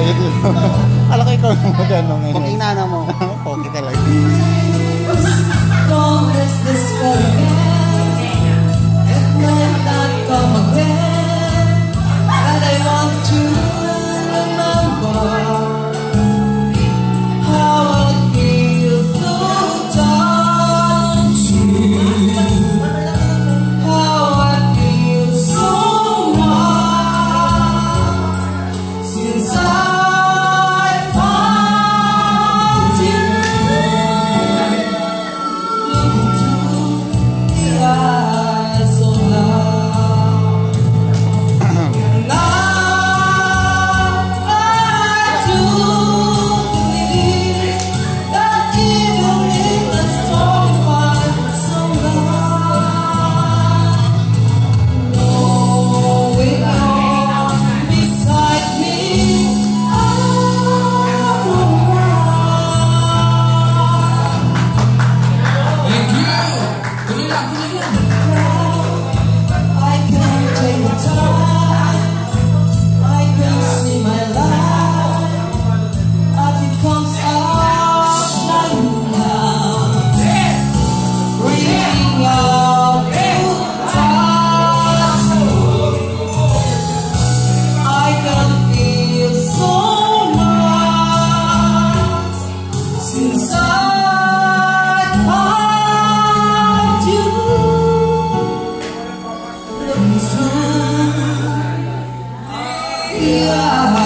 sa'yo. Alam ko ikaw yung mag-ano ngayon. Pag inana mo. Pogi talaga. you are.